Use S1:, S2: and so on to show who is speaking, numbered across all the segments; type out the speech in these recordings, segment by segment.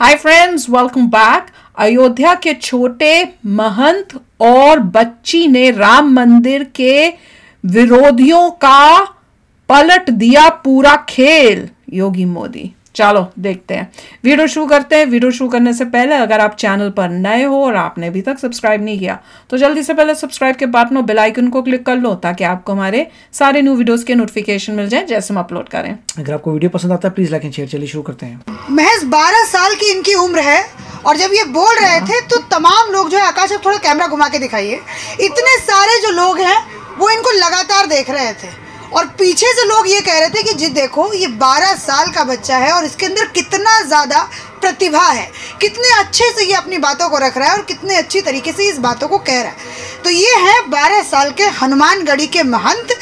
S1: Hi friends welcome back Ayodhya के छोटे महंत और बच्ची ने राम मंदिर के विरोधियों का पलट दिया पूरा खेल योगी मोदी चलो देखते हैं। वीडियो शुरू करते हैं। वीडियो शुरू करने से पहले अगर आप चैनल पर नए हो और आपने अभी तक सब्सक्राइब नहीं किया तो जल्दी से पहले सब्सक्राइब के बटन और बेल आइकन को क्लिक कर लो ताकि आपको हमारे सारे न्यू वीडियोस के नोटिफिकेशन मिल जाए जैसे हम अपलोड करें।
S2: अगर आपको वीडियो पसंद आता है प्लीज़ लाइक एंड शेयर चलिए शुरू करते हैं।
S3: महज 12 साल की इनकी उम्र है और जब ये बोल रहे थे तो तमाम लोग जो है आकाश अब थोड़ा कैमरा घुमा के दिखाइए। इतने सारे जो लोग हैं वो इनको लगातार देख रहे थे। और पीछे से लोग ये कह रहे थे कि जी देखो, ये 12 साल का बच्चा है और इसके अंदर कितना ज़्यादा प्रतिभा है। कितने अच्छे से ये अपनी बातों को रख रहा है और कितने अच्छी तरीके से इस बातों को कह रहा है। तो ये है 12 साल के हनुमानगढ़ी के महंत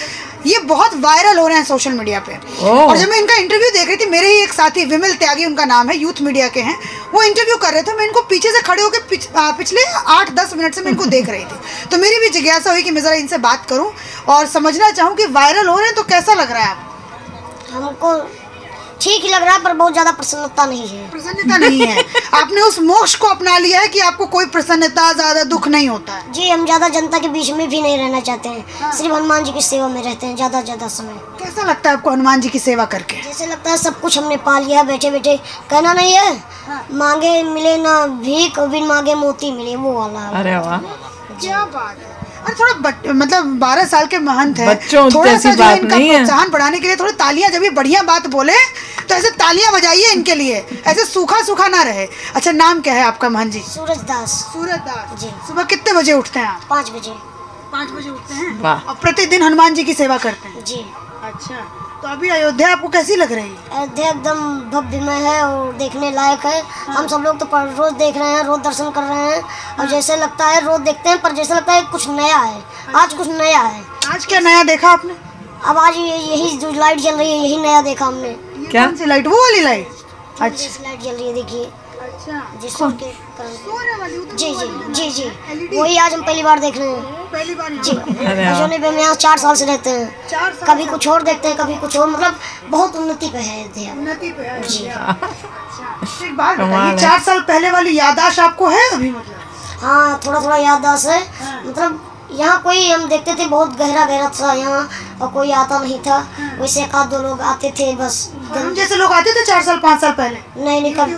S3: ये बहुत वायरल हो रहे हैं सोशल मीडिया पे। और जब मैं इनका इंटरव्यू देख रही थी मेरे ही एक साथी विमल त्यागी उनका नाम है यूथ मीडिया के हैं। वो इंटरव्यू कर रहे थे मैं इनको पीछे से खड़े होकर पिछ, पिछले आठ दस मिनट से मैं इनको देख रही थी। तो मेरी भी जिज्ञासा हुई कि मैं ज़रा इनसे बात करूँ और समझना चाहूँ कि वायरल हो रहे हैं तो कैसा लग रहा है आपको?
S4: हमको ठीक लग रहा है पर बहुत ज़्यादा प्रसन्नता नहीं है।
S3: प्रसन्नता नहीं है। आपने उस मोक्ष को अपना लिया है कि आपको कोई प्रसन्नता ज़्यादा दुख नहीं होता है।
S4: जी हम ज़्यादा जनता के बीच में भी नहीं रहना चाहते हैं। हाँ। सिर्फ़ हनुमान जी की सेवा में रहते हैं ज़्यादा ज़्यादा समय।
S3: कैसा लगता है आपको हनुमान जी की सेवा करके?
S4: जैसे लगता है सब कुछ हमने पा लिया है बैठे बैठे कहना नहीं है मांगे मिले ना भीख बिन मांगे मोती मिले वो वाला। है।
S1: अरे वाह।
S3: क्या बात अरे थोड़ा बट, मतलब बारह साल के महंत है।
S1: बच्चों
S3: थोड़ा सा जो है
S1: बात
S3: इनका
S1: नहीं है।
S3: प्रोत्साहन बढ़ाने के लिए थोड़ी तालियाँ जब ये बढ़िया बात बोले तो ऐसे तालियाँ बजाइए इनके लिए। ऐसे सूखा सूखा ना रहे। अच्छा नाम क्या है आपका महंत जी?
S4: सूरज दास।
S3: सूरज दास।
S4: जी।
S3: सुबह कितने बजे उठते हैं आप?
S4: पाँच बजे।
S3: पाँच बजे उठते हैं? और प्रतिदिन हनुमान जी की सेवा करते हैं?
S4: जी।
S3: अच्छा। तो अभी अयोध्या आपको कैसी लग रही है?
S4: अयोध्या एकदम भव्यमय है और देखने लायक है। हम सब लोग तो रोज देख रहे हैं रोज दर्शन कर रहे हैं। और जैसे लगता है रोज देखते हैं पर जैसे लगता है कुछ नया है। आज कुछ नया है।
S3: आज क्या नया देखा आपने?
S4: अब आज यही जो लाइट जल रही है यही नया देखा हमने।
S1: क्या?
S3: कौन सी लाइट? वो वाली लाइट? अच्छा।
S4: लाइट जल रही है देखिए।
S3: अच्छा।
S4: जी के जी जी जी। जी वही आज हम पहली बार देख रहे हैं।
S3: पहली बार
S4: जी। पे हम यहाँ चार साल से रहते हैं। कभी कुछ और देखते हैं कभी कुछ और मतलब बहुत उन्नति पे है
S3: उन्नति पे है
S4: जी।
S3: अच्छा एक बात बताइए
S1: है।
S3: चार साल पहले वाली यादाश्त आपको है अभी मतलब?
S4: हाँ थोड़ा थोड़ा याददाश्त है। मतलब यहाँ कोई हम देखते थे बहुत गहरा गहरा था यहाँ और कोई आता नहीं था। वैसे एक आध दो लोग आते थे बस।
S3: हम जैसे लोग आते थे चार साल पाँच साल पहले।
S4: नहीं नहीं कभी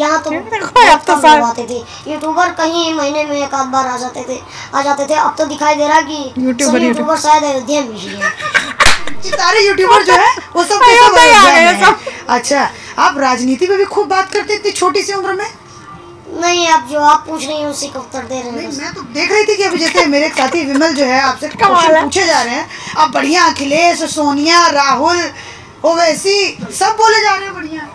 S4: यहाँ तो बहुत
S1: अब तो
S4: कम
S1: साल-
S4: लोग आते थे। यूट्यूबर कहीं महीने में एक आध बार आ जाते थे। आ जाते थे। अब तो दिखाई दे रहा है कि
S1: यूट्यूबर,
S4: यूट्यूबर शायद अयोध्या में ही है।
S3: सारे यूट्यूबर जो है वो सब
S1: ही।
S3: हैं। अच्छा आप राजनीति में भी खूब बात करते इतनी छोटी सी उम्र में?
S4: नहीं अब जो आप पूछ रही हैं उसी का उत्तर दे रहे हैं।
S3: मैं तो देख रही थी कि अभी जैसे मेरे साथी विमल जो है आपसे क्वेश्चन पूछे जा रहे हैं। आप बढ़िया अखिलेश सोनिया राहुल ओवैसी सब बोले जा रहे हैं बढ़िया।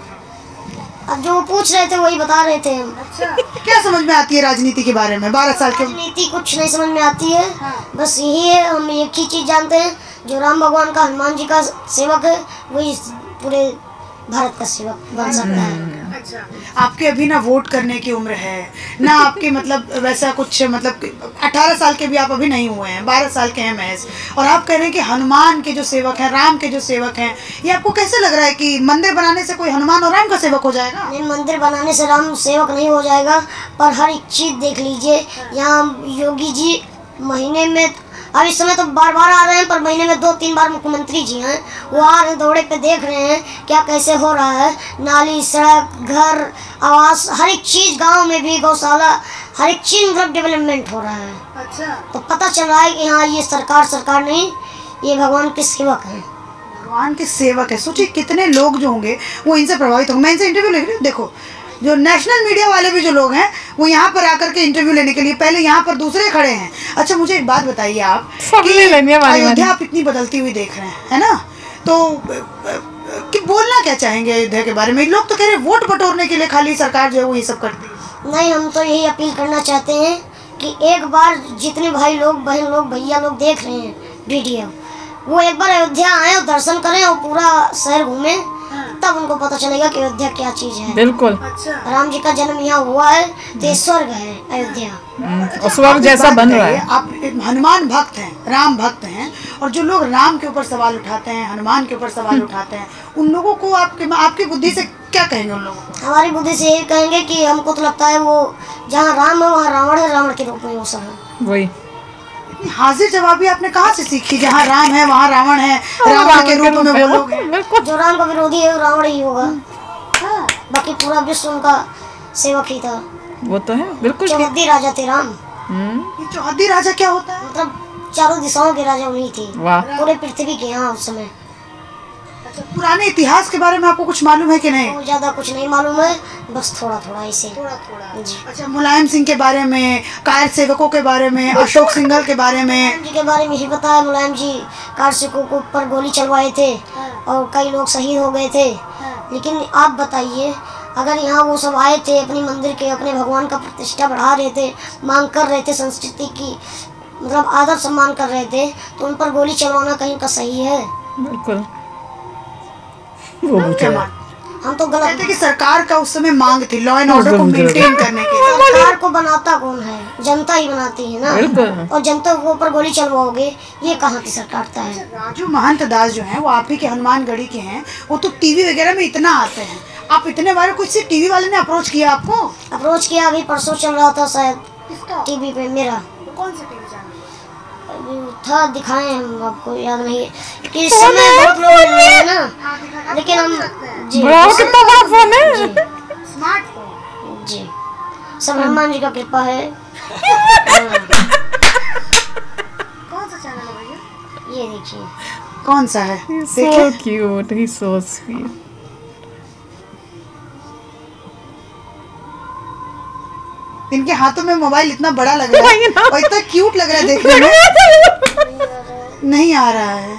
S4: अब जो पूछ रहे थे वही बता रहे थे
S3: अच्छा क्या समझ में आती है राजनीति के बारे में? बारह साल के
S4: राजनीति कुछ नहीं समझ में आती है।
S3: हाँ।
S4: बस यही है हम एक ही चीज़ जानते हैं जो राम भगवान का हनुमान जी का सेवक है वही पूरे भारत का सेवक बन सकता है।
S3: अच्छा। आपके अभी ना वोट करने की उम्र है ना आपके मतलब वैसा कुछ मतलब अठारह साल के भी आप अभी नहीं हुए हैं बारह साल के हैं महज। और आप कह रहे हैं कि हनुमान के जो सेवक हैं राम के जो सेवक हैं ये आपको कैसे लग रहा है कि मंदिर बनाने से कोई हनुमान और राम का सेवक हो जाएगा?
S4: नहीं मंदिर बनाने से राम सेवक नहीं हो जाएगा पर हर एक चीज़ देख लीजिए। यहाँ योगी जी महीने में अब इस समय तो बार बार आ रहे हैं पर महीने में दो तीन बार मुख्यमंत्री जी हैं। वो आ रहे हैं दौड़े पे देख रहे हैं क्या कैसे हो रहा है। नाली सड़क घर आवास हर एक चीज़ गाँव में भी गौशाला हर एक चीज़ मतलब डेवलपमेंट हो रहा है।
S3: अच्छा।
S4: तो पता चल रहा है कि हाँ ये सरकार सरकार नहीं ये भगवान के सेवक हैं।
S3: भगवान के सेवक है। सोचिए कितने लोग जो होंगे वो इनसे प्रभावित होंगे। मैं इनसे इंटरव्यू ले रही हूँ देखो। जो नेशनल मीडिया वाले भी जो लोग हैं वो यहाँ पर आकर के इंटरव्यू लेने के लिए पहले यहाँ पर दूसरे खड़े हैं। अच्छा मुझे एक बात बताइए आप अयोध्या आप इतनी बदलती हुई देख रहे हैं है ना? तो कि बोलना क्या चाहेंगे अयोध्या के बारे में? लोग तो कह रहे हैं वोट बटोरने के लिए खाली सरकार जो है वो ये सब करती है।
S4: नहीं हम तो यही अपील करना चाहते हैं कि एक बार जितने भाई लोग बहन लोग भैया लोग देख रहे हैं वीडियो वो एक बार अयोध्या आए और दर्शन करें और पूरा शहर घूमें। तब उनको पता चलेगा कि अयोध्या क्या चीज़ है।
S1: बिल्कुल।
S3: अच्छा।
S4: राम जी का जन्म यहाँ हुआ है तो ये स्वर्ग है अयोध्या।
S1: हम्म, स्वर्ग जैसा बन रहा है।
S3: आप हनुमान भक्त हैं राम भक्त हैं और जो लोग राम के ऊपर सवाल उठाते हैं हनुमान के ऊपर सवाल उठाते हैं उन लोगों को आपके आपकी बुद्धि से क्या कहेंगे उन लोगों को?
S4: हमारी बुद्धि से यही कहेंगे कि हमको तो लगता है वो जहाँ राम है वहाँ रावण है रावण के रूप में वो सब है।
S1: वही।
S3: इतनी हाजिर जवाबी आपने कहाँ से सीखी? जहाँ राम है वहाँ रावण है। रावण के रूप में वो लोग हैं।
S1: बिल्कुल।
S4: जो राम का विरोधी है रावण ही होगा। हाँ, बाकी पूरा विश्व उनका सेवक ही था।
S1: वो तो है बिल्कुल चौहदी
S4: चौहद्दी राजा थे राम।
S1: चौहदी
S3: ये चौहद्दी राजा क्या होता है?
S4: मतलब चारों दिशाओं के राजा वही थे। पूरे पृथ्वी के यहाँ उस समय।
S3: अच्छा पुराने इतिहास के बारे में आपको कुछ मालूम है कि नहीं?
S4: वो ज़्यादा कुछ नहीं मालूम है बस थोड़ा थोड़ा इसे।
S3: थोड़ा थोड़ा
S4: जी।
S3: अच्छा। मुलायम सिंह के बारे में कायर सेवकों के बारे में अशोक सिंघल के बारे में।
S4: मुलायम जी के बारे में ही पता है। मुलायम जी कार्सिकों को ऊपर गोली चलवाए थे और कई लोग शहीद हो गए थे। लेकिन आप बताइए अगर यहाँ वो सब आए थे अपने मंदिर के अपने भगवान का प्रतिष्ठा बढ़ा रहे थे मांग कर रहे थे संस्कृति की मतलब आदर सम्मान कर रहे थे तो उन पर गोली चलवाना कहीं का सही है?
S1: बिल्कुल।
S2: वो
S3: क्या
S2: तो है।
S4: हम तो गलत
S3: कहते कि सरकार का उस समय मांग थी लॉ एंड ऑर्डर को मेंटेन करने की
S4: सरकार को बनाता कौन है? जनता ही बनाती है ना। और जनता के ऊपर गोली चलवाओगे ये कहाँ की सरकार का है?
S3: राजू महंत दास जो है वो आप ही के हनुमानगढ़ी के हैं वो तो टीवी वगैरह में इतना आते हैं। आप इतने बार कुछ से टीवी वाले ने अप्रोच किया आपको?
S4: अप्रोच किया अभी परसों चल रहा था शायद। टीवी पे मेरा।
S3: कौन से टीवी
S4: था दिखाए हम आपको याद नहीं है। कि इस समय बहुत लोग हैं? ना। लेकिन हम जी
S1: बड़ा कितना बड़ा फ़ोन है?
S3: स्मार्टफ़ोन
S4: जी। सब हनुमान जी का कृपा है।
S3: कौन सा चैनल है भैया?
S4: ये देखिए।
S3: कौन सा है?
S1: सो क्यूट ही सो स्वीट
S3: इनके हाथों में मोबाइल इतना बड़ा लग रहा है। और इतना क्यूट लग रहा है देखने में। नहीं आ रहा है।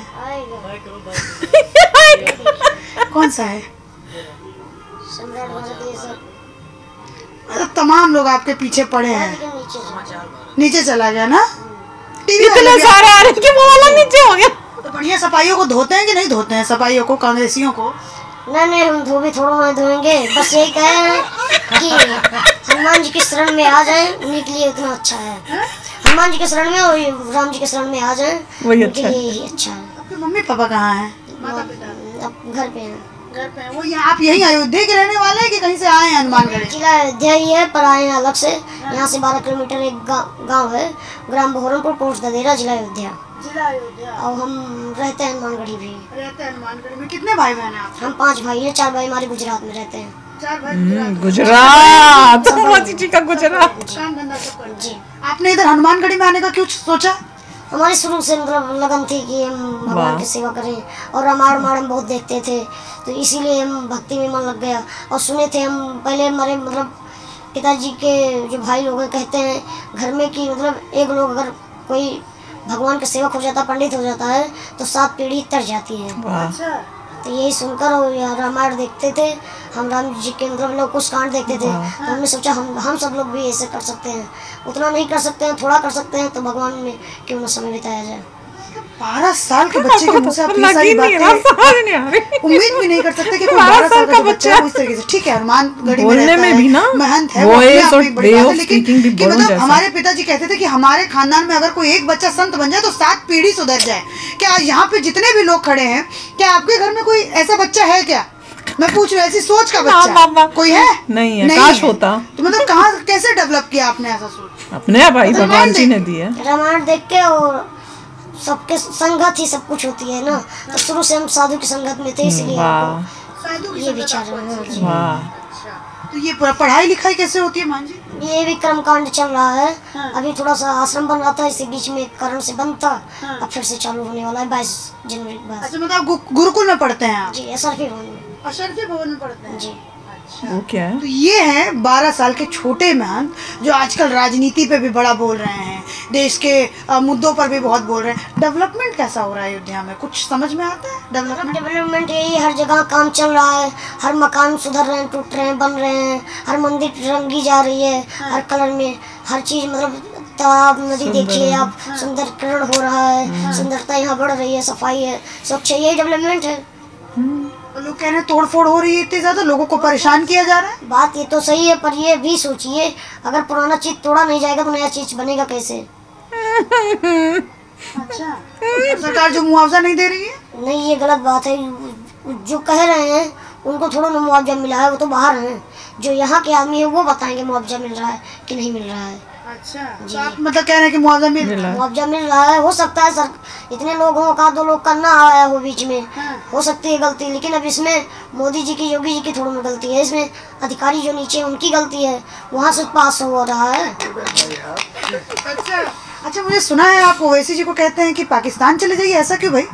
S3: कौन सा है? तमाम लोग आपके पीछे पड़े हैं।
S4: नीचे
S3: चला गया ना? टीवी
S1: इतने सारे आ रहे कि वो वाला नीचे हो गया।
S3: तो बढ़िया सफाइयों को धोते हैं कि नहीं धोते हैं? सफाइयों को कांग्रेसियों को?
S4: नहीं नहीं हम धोबी थोड़ा धोएँगे। बस यही कहे हैं कि हनुमान जी के शरण में आ जाए उन्हीं के लिए इतना अच्छा है। हनुमान जी के शरण में और राम जी के शरण में आ जाए
S1: वही अच्छा है।
S4: लिए ही अच्छा है।
S3: आपके मम्मी पापा कहाँ है?
S4: अब घर पे हैं।
S3: घर पे वो यहाँ आप यही अयोध्या के रहने वाले हैं कि कहीं से आए हैं हनुमानगढ़
S4: जिला अयोध्या ही है पर आए हैं अलग से। यहाँ से बारह किलोमीटर एक गाँव है ग्राम बहरमपुर पोस्ट ददेरा जिला अयोध्या।
S3: जिला अयोध्या।
S4: और हम रहते हैं हनुमानगढ़ी भी।
S3: रहते हैं हनुमानगढ़ में। कितने भाई बहन हैं आप?
S4: हम पाँच भाई हैं चार भाई हमारे गुजरात में रहते हैं।
S1: गुजरात। मोदी जी का गुजरात।
S4: जी
S3: आपने इधर हनुमानगढ़ी में आने का क्यों सोचा?
S4: हमारी शुरू से मतलब लगन थी कि हम भगवान की सेवा करें और रामायण हम बहुत देखते थे तो इसीलिए हम भक्ति में मन लग गया। और सुने थे हम पहले हमारे मतलब पिताजी के जो भाई लोग हैं कहते हैं घर में कि मतलब एक लोग अगर कोई भगवान का सेवक हो जाता पंडित हो जाता है तो सात पीढ़ी तर जाती है। तो यही सुनकर रामायण देखते थे। हम राम जी के मतलब लोग कुछ कांड देखते थे। तो हमने सोचा हम हम सब लोग भी ऐसे कर सकते हैं। उतना नहीं कर सकते हैं थोड़ा कर सकते हैं तो भगवान में क्यों ना समय बिताया जाए।
S3: बारह साल के बच्चे के मुँह से आप ये सारी बातें
S1: नहीं आ रही।
S3: उम्मीद भी नहीं कर सकते कि कोई
S1: बारह
S3: साल का बच्चा है इस तरीके से। ठीक है हनुमानगढ़ी में
S1: बोलने में भी ना,
S3: महंत है है, लेकिन कि मतलब हमारे पिताजी कहते थे कि हमारे खानदान में अगर कोई एक बच्चा संत बन जाए तो सात पीढ़ी सुधर जाए। क्या यहाँ पे जितने भी लोग खड़े हैं क्या आपके घर में कोई ऐसा बच्चा है क्या? मैं पूछ रही हूँ ऐसी सोच का बच्चा
S1: बाबा।
S3: कोई है?
S1: नहीं है, नहीं काश है। होता।
S3: तो मतलब कहाँ कैसे डेवलप किया आपने ऐसा सोच?
S1: अपने भाई भगवान जी ने दिए
S4: रामायण देख के और सबके संगत ही सब कुछ होती है ना? तो शुरू से हम साधु की संगत में थे इसलिए ये विचार।
S1: वाह।
S3: तो ये पूरा पढ़ाई लिखाई कैसे होती है मान जी?
S4: ये भी कर्म कांड चल रहा है। हाँ। अभी थोड़ा सा आश्रम बन रहा था इसी बीच में एक कारण से बंद था। हाँ। अब फिर से चालू होने वाला है बाईस जनवरी के बाद।
S3: अच्छा मतलब गुरुकुल में पढ़ते हैं
S4: जी आर भवन में।
S3: अशरफी भवन में पढ़ते हैं?
S4: जी।
S1: वो क्या है
S3: तो ये है बारह साल के छोटे महंत जो आजकल राजनीति पे भी बड़ा बोल रहे हैं देश के मुद्दों पर भी बहुत बोल रहे हैं। डेवलपमेंट कैसा हो रहा है अयोध्या में? कुछ समझ में आता है? डेवलपमेंट
S4: डेवलपमेंट यही हर जगह काम चल रहा है हर मकान सुधर रहे हैं टूट रहे हैं बन रहे हैं हर मंदिर रंगी जा रही है हर कलर में हर चीज़ मतलब तालाब नदी देखिए आप सुंदरकरण हो रहा है सुंदरता यहाँ बढ़ रही है सफ़ाई है स्वच्छ यही डेवलपमेंट है।
S3: लोग कह रहे हैं तोड़ फोड़ हो रही है इतनी ज़्यादा लोगों को परेशान किया जा रहा है।
S4: बात ये तो सही है पर ये भी सोचिए अगर पुराना चीज़ तोड़ा नहीं जाएगा तो नया चीज़ बनेगा कैसे?
S3: अच्छा और सरकार जो मुआवजा नहीं दे रही है?
S4: नहीं ये गलत बात है। जो कह रहे हैं उनको थोड़ा ना मुआवजा मिला है वो तो बाहर हैं। जो यहाँ के आदमी है वो बताएँगे मुआवजा मिल रहा है कि नहीं मिल रहा है।
S3: अच्छा। तो आप मतलब कह रहे हैं कि मुआवजा मिल रहा है
S4: मुआवजा मिल रहा है हो सकता है सर इतने लोग हों का दो लोग करना आया हो बीच में।
S3: हाँ।
S4: हो सकती है गलती लेकिन अब इसमें मोदी जी की योगी जी की थोड़ी में गलती है। इसमें अधिकारी जो नीचे हैं, उनकी गलती है। वहाँ से पास हो रहा है।
S3: अच्छा अच्छा मुझे सुना है आप ओवैसी जी को कहते हैं कि पाकिस्तान चले जाइए ऐसा क्यों भाई?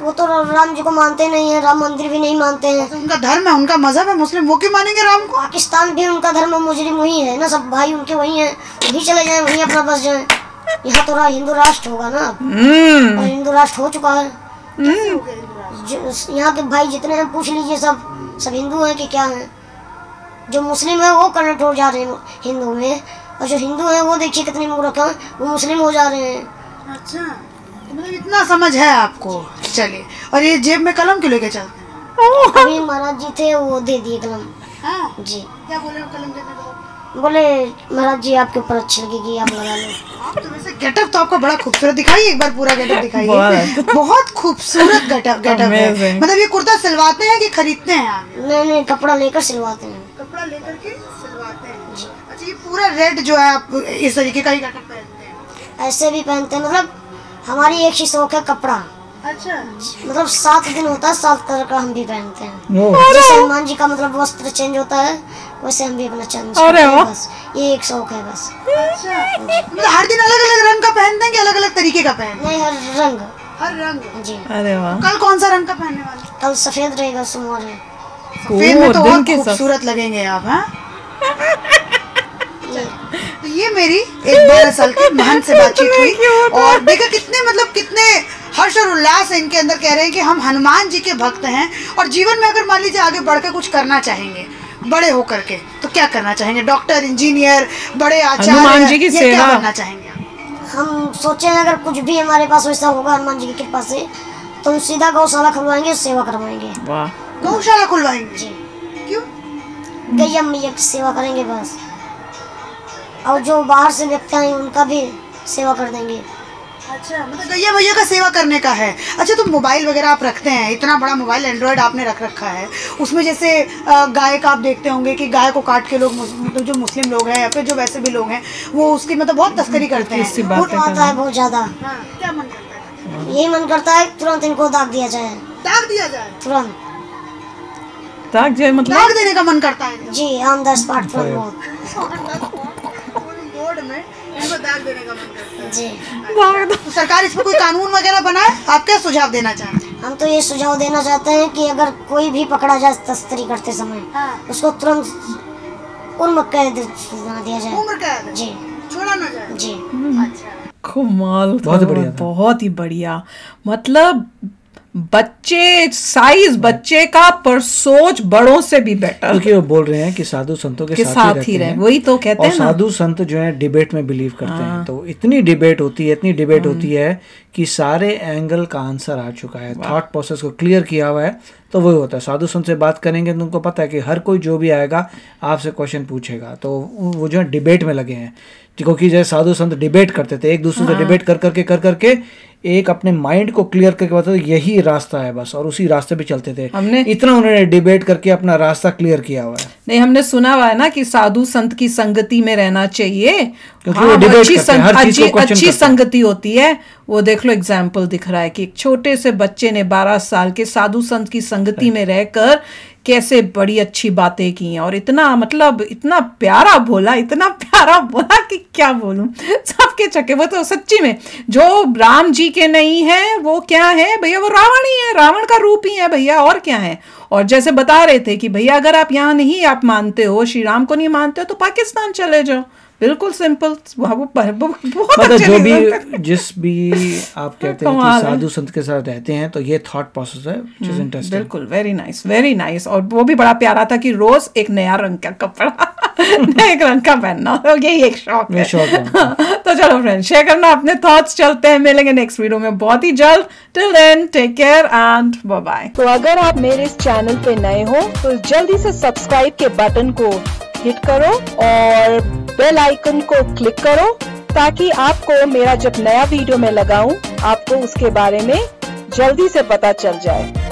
S4: वो तो राम जी को मानते नहीं है राम मंदिर भी नहीं मानते हैं।
S3: तो उनका धर्म है उनका मज़हब है मुस्लिम वो क्यों मानेंगे राम को?
S4: पाकिस्तान भी उनका धर्म मुजरिम वही है ना सब भाई उनके वही है वहीं चले जाएँ वहीं अपना बस जाएँ। यहाँ तो हिंदू राष्ट्र होगा ना।
S1: हम्म।
S4: और हिंदू राष्ट्र हो चुका है। यहाँ के भाई जितने हैं पूछ लीजिए सब। सब हिंदू हैं कि क्या हैं? जो मुस्लिम है वो कन्वर्ट हो जा रहे हैं हिंदू में। और जो हिंदू हैं वो देखिए कितने मूर्ख हैं वो मुस्लिम हो जा रहे हैं।
S3: अच्छा। मतलब इतना समझ है आपको? चलिए और ये जेब में कलम क्यों लेके चलते हैं?
S4: अभी महाराज जी थे वो दे दिए कलम।
S3: हाँ?
S4: जी।
S3: क्या बोले कलम देने को?
S4: बोले महाराज जी आपके ऊपर अच्छी लगेगी आप लगा लो।
S3: आप तो वैसे गेटअप तो आपका बड़ा खूबसूरत दिखाई एक बार पूरा गेटअप दिखाइए।
S1: बहुत।
S3: बहुत खूबसूरत गेटअप गेटअप है। मतलब ये कुर्ता सिलवाते हैं कि खरीदते हैं आप?
S4: नहीं नहीं कपड़ा लेकर सिलवाते हैं।
S3: कपड़ा लेकर के सिलवाते हैं। अच्छा ये पूरा रेड जो है आप इस तरीके का ही गेटअप पहनते हैं?
S4: ऐसे भी पहनते हैं मतलब हमारी एक ही शौक है कपड़ा।
S3: अच्छा।
S4: मतलब सात दिन होता है सात कलर का हम भी पहनते हैं। जैसे हनुमान जी का मतलब वस्त्र चेंज होता है वैसे हम भी अपना चेंज करते हैं बस ये एक शौक है बस।
S3: अच्छा। मतलब हर दिन अलग अलग रंग का पहनते हैं कि अलग अलग तरीके का पहनते
S4: नहीं हर रंग।
S3: हैं हर रंग?
S4: जी।
S1: अरे वाह।
S3: कल कौन सा रंग का पहनने वाले?
S4: कल सफ़ेद रहेगा सोमवार है
S3: सफ़ेद में तो और खूबसूरत लगेंगे आप हाँ?
S4: ये
S3: मेरी एक बारह साल की महंत से बातचीत हुई और देखा कितने मतलब कितने हर्ष और उल्लास इनके अंदर कह रहे हैं कि हम हनुमान जी के भक्त हैं और जीवन में अगर मान लीजिए आगे बढ़कर कुछ करना चाहेंगे बड़े होकर के तो क्या करना चाहेंगे? डॉक्टर इंजीनियर बड़े आचार्य
S1: हनुमान जी की
S3: ये क्या
S1: सेवा।
S3: बनना चाहेंगे
S4: हम सोचे अगर कुछ भी हमारे पास वैसा होगा हनुमान जी की कृपा से तो हम सीधा गौशाला खुलवाएँगे सेवा करवाएँगे।
S3: गौशाला खुलवाएँगे?
S4: जी।
S3: क्यों?
S4: गैया मैया की सेवा करेंगे बस। और जो बाहर से व्यक्ति आए उनका भी सेवा कर देंगे।
S3: अच्छा मतलब गैया भैया का सेवा करने का है। अच्छा तो मोबाइल वगैरह आप रखते हैं? इतना बड़ा मोबाइल एंड्रॉयड आपने रख रखा है। उसमें जैसे गाय का आप देखते होंगे कि गाय को काट के लोग मतलब जो मुस्लिम लोग हैं या फिर जो वैसे भी लोग हैं वो उसकी मतलब बहुत तस्करी करते हैं।
S4: आता है बहुत ज़्यादा।
S3: हाँ, क्या मन करता है?
S4: यही मन करता है तुरंत इनको दाग दिया जाए।
S3: दाग दिया जाए?
S4: तुरंत।
S1: ताक जय मतलब?
S3: दाग देने का मन करता है?
S4: जी ऑन द स्पॉट
S3: में इनको दाग देने का मन करता है।
S4: जी।
S3: तो सरकार इस पर कोई कानून वगैरह बनाए? आप क्या सुझाव देना चाहते हैं
S4: हम तो ये सुझाव देना चाहते हैं कि अगर कोई भी पकड़ा जाए तस्करी करते समय
S3: हाँ।
S4: उसको तुरंत उम्र कैद बना दिया जाए।
S3: उम्र कैद?
S4: जी।
S3: छोड़ा ना जाए?
S4: जी।
S3: अच्छा।
S1: कमाल
S2: बहुत बढ़िया
S1: बहुत ही बढ़िया। मतलब बच्चे साइज़ बच्चे का पर सोच बड़ों से भी बेटर
S2: क्योंकि वो बोल रहे हैं कि साधु संतों के
S1: के
S2: साथ,
S1: साथ
S2: ही रहते
S1: रहे।
S2: हैं।
S1: वही तो कहते
S2: और
S1: हैं
S2: साधु संत जो है डिबेट में बिलीव करते
S1: हाँ।
S2: हैं। तो इतनी डिबेट होती है इतनी डिबेट होती है कि सारे एंगल का आंसर आ चुका है। थॉट प्रोसेस को क्लियर किया हुआ है तो वही होता है। साधु संत से बात करेंगे तो उनको पता है कि हर कोई जो भी आएगा आपसे क्वेश्चन पूछेगा। तो वो जो है डिबेट में लगे हैं। क्योंकि जैसे साधु संत डिबेट करते थे एक दूसरे से
S1: हाँ।
S2: डिबेट कर करके कर करके एक अपने माइंड को क्लियर करके बताते थे, यही रास्ता है बस और उसी रास्ते पे चलते थे।
S1: हमने-
S2: इतना उन्होंने डिबेट करके अपना रास्ता क्लियर किया हुआ है।
S1: नहीं हमने सुना हुआ है ना कि साधु संत की संगति में रहना चाहिए।
S2: क्योंकि
S1: हाँ,
S2: वो
S1: अच्छी
S2: करते हैं, हर
S1: अच्छी अच्छी संगति होती है। वो देख लो एग्ज़ाम्पल दिख रहा है कि एक छोटे से बच्चे ने 12 साल के साधु संत की संगति में रहकर कैसे बड़ी अच्छी बातें की हैं और इतना मतलब इतना प्यारा बोला इतना प्यारा बोला कि क्या बोलूँ? सबके चक्के वो तो सच्ची में जो राम जी के नहीं है वो क्या है? भैया वो रावण ही है रावण का रूप ही है भैया और क्या है? और जैसे बता रहे थे कि भैया अगर आप यहाँ नहीं आप मानते हो श्री राम को नहीं मानते हो तो पाकिस्तान चले जाओ। बिल्कुल सिंपल वहाँ वो बहुत
S2: मतलब जो भी जिस भी आप कहते हैं कि साधु संत के साथ रहते हैं तो ये थॉट प्रोसेस है interesting
S1: बिल्कुल वेरी नाइस वेरी नाइस और वो भी बड़ा प्यारा था कि रोज एक नया रंग का कपड़ा नए रंग का पहनना यही एक शौक है।
S2: शौक
S1: तो चलो फ्रेंड शेयर करना अपने थॉट्स चलते हैं मिलेंगे नेक्स्ट वीडियो में। बहुत ही जल्द। Till then take care and bye bye तो अगर आप मेरे इस चैनल पे नए हो तो जल्दी से सब्सक्राइब के बटन को हिट करो और बेल आइकन को क्लिक करो ताकि आपको मेरा जब नया वीडियो मैं लगाऊँ, आपको उसके बारे में जल्दी से पता चल जाए।